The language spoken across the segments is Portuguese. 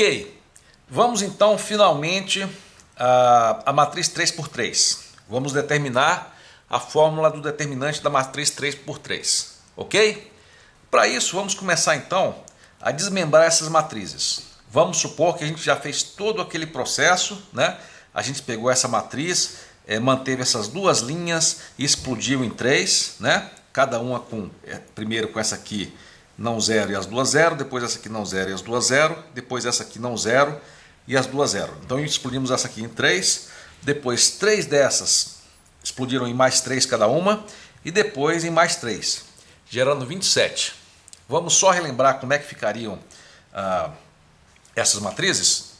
Ok, vamos então finalmente a, a matriz 3 por 3. Vamos determinar a fórmula do determinante da matriz 3 por 3, ok? Para isso, vamos começar então a desmembrar essas matrizes. Vamos supor que a gente já fez todo aquele processo, né? A gente pegou essa matriz, é, manteve essas duas linhas e explodiu em três, né? Cada uma com, é, primeiro com essa aqui não zero e as duas zero, depois essa aqui não zero e as duas zero, depois essa aqui não zero e as duas zero. Então explodimos essa aqui em três, depois três dessas explodiram em mais três cada uma e depois em mais três, gerando 27. Vamos só relembrar como é que ficariam ah, essas matrizes?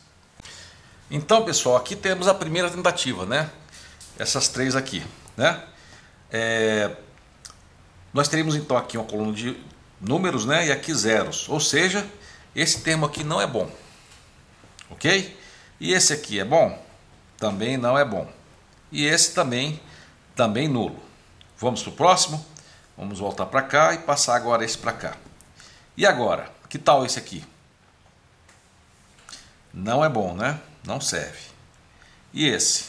Então, pessoal, aqui temos a primeira tentativa, né? Essas três aqui, né? É, nós teríamos então aqui uma coluna de números né, e aqui zeros. Ou seja, esse termo aqui não é bom. Ok? E esse aqui é bom? Também não é bom. E esse também, também nulo. Vamos para o próximo? Vamos voltar para cá e passar agora esse para cá. E agora? Que tal esse aqui? Não é bom, né? Não serve. E esse?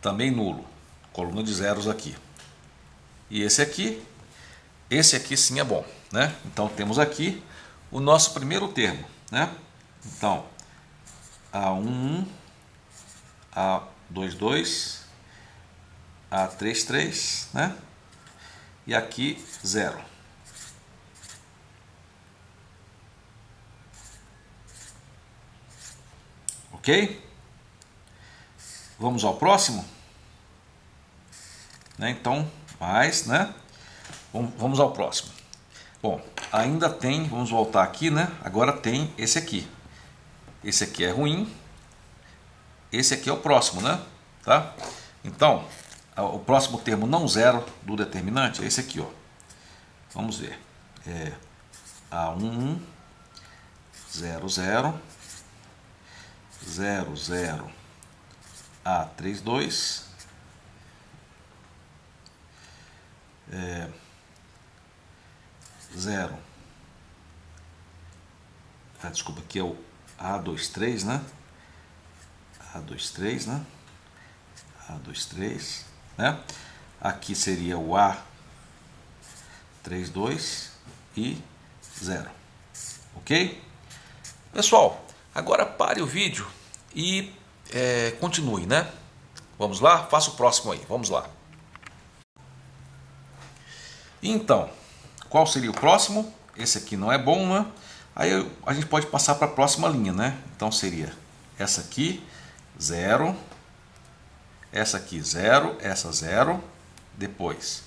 Também nulo. Coluna de zeros aqui. E esse aqui? Esse aqui sim é bom. Né? Então temos aqui o nosso primeiro termo. Né? Então, A11, A22, A33, né? e aqui zero. Ok? Vamos ao próximo? Né? Então, mais, né? Vamos ao próximo. Bom, ainda tem, vamos voltar aqui, né? Agora tem esse aqui. Esse aqui é ruim. Esse aqui é o próximo, né? Tá? Então, o próximo termo não zero do determinante é esse aqui, ó. Vamos ver. É A1, 0, 0, 0, 0, A32, é, 0. Ah, desculpa, aqui é o A23, né? A23, né? A23, né? Aqui seria o A32 e 0. Ok? Pessoal, agora pare o vídeo e é, continue, né? Vamos lá? Faça o próximo aí, vamos lá. Então, qual seria o próximo? Esse aqui não é bom, né? Aí a gente pode passar para a próxima linha, né? Então seria essa aqui, zero, essa aqui, zero, essa zero, depois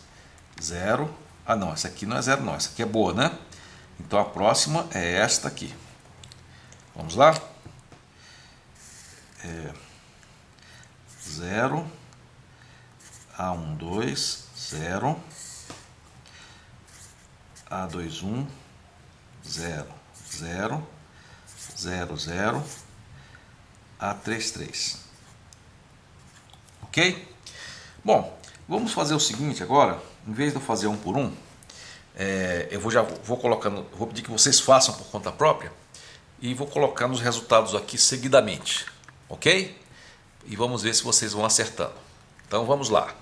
zero. Ah, não, essa aqui não é zero, não. Essa aqui é boa, né? Então a próxima é esta aqui. Vamos lá? É, zero, A1, 2, zero. A21 0 0 0 0 A33. Ok? Bom, vamos fazer o seguinte agora, em vez de eu fazer um por um, é, eu vou já vou colocando, vou pedir que vocês façam por conta própria e vou colocando os resultados aqui seguidamente, ok? E vamos ver se vocês vão acertando. Então vamos lá.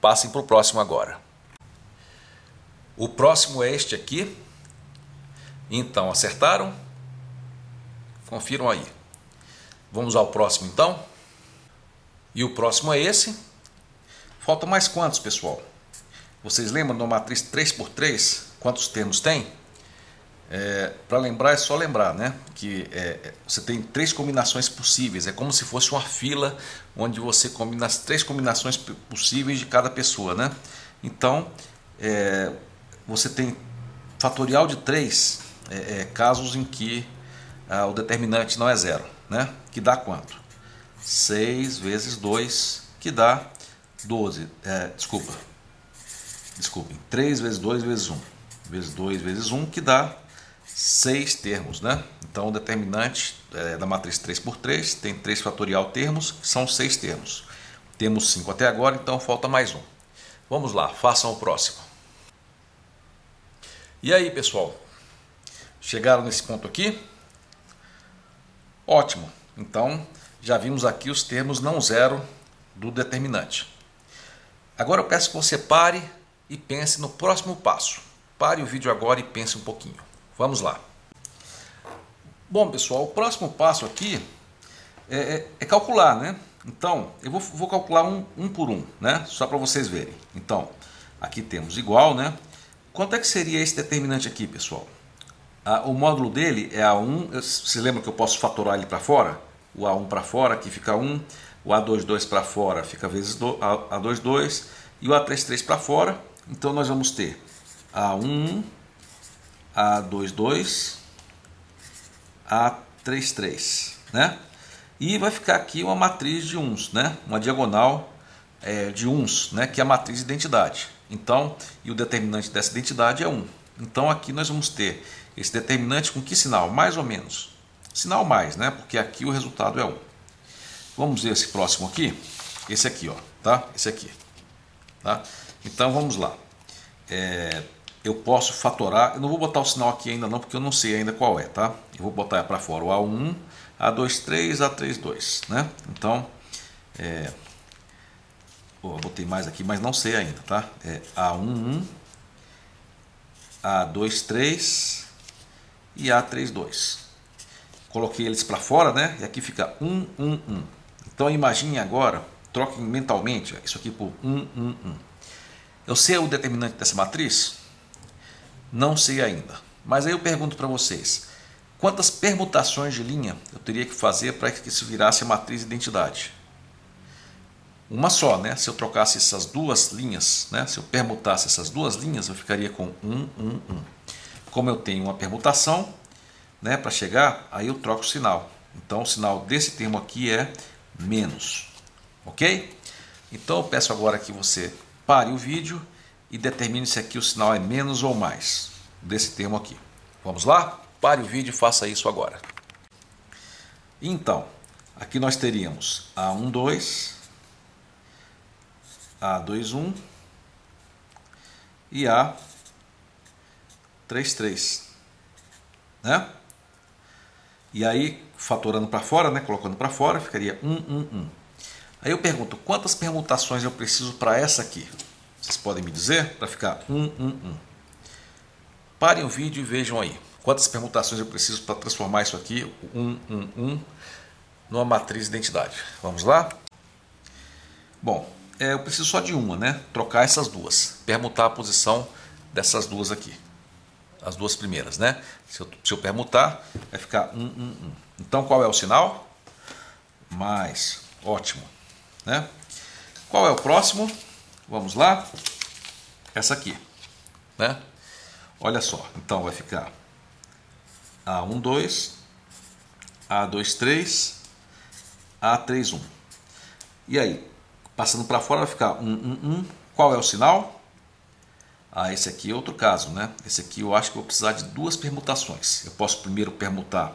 Passem para o próximo agora. O próximo é este aqui. Então, acertaram? Confiram aí. Vamos ao próximo então. E o próximo é esse. Faltam mais quantos, pessoal? Vocês lembram da matriz 3x3? Quantos termos tem? É, Para lembrar, é só lembrar né? que é, você tem três combinações possíveis. É como se fosse uma fila onde você combina as três combinações possíveis de cada pessoa. Né? Então, é, você tem fatorial de 3 é, é, casos em que ah, o determinante não é zero, né? que dá quanto? 6 vezes 2, que dá 12. É, desculpa. Desculpem. 3 vezes 2 vezes 1. Vezes 2 vezes 1, que dá 6 termos. Né? Então, o determinante é, da matriz 3 por 3 tem 3 fatorial termos, que são 6 termos. Temos 5 até agora, então falta mais um. Vamos lá, façam o próximo. E aí, pessoal? Chegaram nesse ponto aqui? Ótimo. Então, já vimos aqui os termos não zero do determinante. Agora eu peço que você pare e pense no próximo passo. Pare o vídeo agora e pense um pouquinho. Vamos lá. Bom, pessoal, o próximo passo aqui é, é, é calcular, né? Então, eu vou, vou calcular um, um, por um, né? Só para vocês verem. Então, aqui temos igual, né? Quanto é que seria esse determinante aqui, pessoal? Ah, o módulo dele é A1, você lembra que eu posso fatorar ele para fora? O A1 para fora, aqui fica 1, o A22 para fora fica vezes do, A, A22 e o A33 para fora. Então nós vamos ter A1, A22, A33, né? E vai ficar aqui uma matriz de uns, né? Uma diagonal é, de uns, né? Que é a matriz de identidade. Então, e o determinante dessa identidade é 1. Então aqui nós vamos ter esse determinante com que sinal? Mais ou menos. Sinal mais, né? Porque aqui o resultado é 1. Vamos ver esse próximo aqui. Esse aqui, ó, tá? Esse aqui. Tá? Então vamos lá. É, eu posso fatorar, eu não vou botar o sinal aqui ainda não, porque eu não sei ainda qual é, tá? Eu vou botar para fora o A1, A23, A32, né? Então, é, oh, botei mais aqui, mas não sei ainda, tá? É A11, A23 e A32. Coloquei eles para fora, né? E aqui fica 1, 1, 1. Então imagine agora, troquem mentalmente isso aqui por 1, 1, 1. Eu sei o determinante dessa matriz? Não sei ainda. Mas aí eu pergunto para vocês, quantas permutações de linha eu teria que fazer para que isso virasse a matriz de identidade? Uma só, né? Se eu trocasse essas duas linhas, né? se eu permutasse essas duas linhas, eu ficaria com 1, 1, 1. Como eu tenho uma permutação, né, para chegar, aí eu troco o sinal. Então o sinal desse termo aqui é menos. Ok? Então eu peço agora que você pare o vídeo e determine se aqui o sinal é menos ou mais desse termo aqui. Vamos lá? Pare o vídeo e faça isso agora. Então, aqui nós teríamos A12, A21 e A33, né? E aí, fatorando para fora, né, colocando para fora, ficaria 1, 1, 1. Aí eu pergunto, quantas permutações eu preciso para essa aqui? Vocês podem me dizer? Para ficar 1, 1, 1. Parem o vídeo e vejam aí. Quantas permutações eu preciso para transformar isso aqui, 1, 1, 1, numa matriz de identidade. Vamos lá? Bom, é, eu preciso só de uma, né? Trocar essas duas. Permutar a posição dessas duas aqui as duas primeiras, né? Se eu, se eu permutar, vai ficar 1, 1, 1. Então, qual é o sinal? Mais. Ótimo. Né? Qual é o próximo? Vamos lá. Essa aqui. Né? Olha só. Então, vai ficar A1, 2, A2, 3, A3, 1. E aí? Passando para fora, vai ficar 1, 1, 1. Qual é o sinal? Ah, esse aqui é outro caso, né? Esse aqui eu acho que vou precisar de duas permutações. Eu posso primeiro permutar,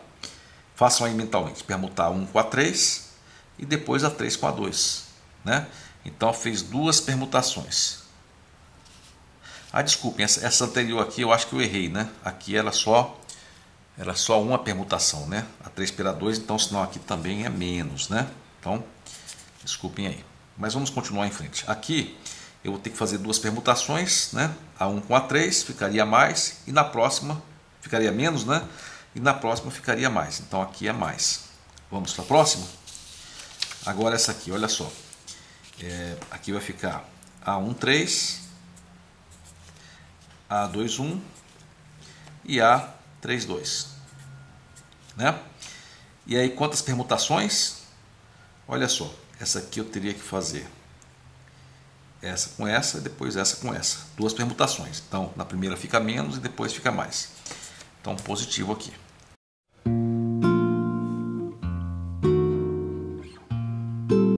façam aí mentalmente, permutar 1 com a 3 e depois a 3 com a 2, né? Então fez duas permutações. Ah, desculpem, essa, essa anterior aqui eu acho que eu errei, né? Aqui era só era só uma permutação, né? A 3 pela 2, então senão aqui também é menos, né? Então, desculpem aí. Mas vamos continuar em frente. Aqui eu vou ter que fazer duas permutações, né? A1 com A3 ficaria mais e na próxima ficaria menos, né? E na próxima ficaria mais. Então aqui é mais. Vamos para a próxima? Agora essa aqui, olha só. É, aqui vai ficar A1, 3, A2, 1 e A3, 2. Né? E aí quantas permutações? Olha só, essa aqui eu teria que fazer essa com essa depois essa com essa. Duas permutações. Então, na primeira fica menos e depois fica mais. Então, positivo aqui.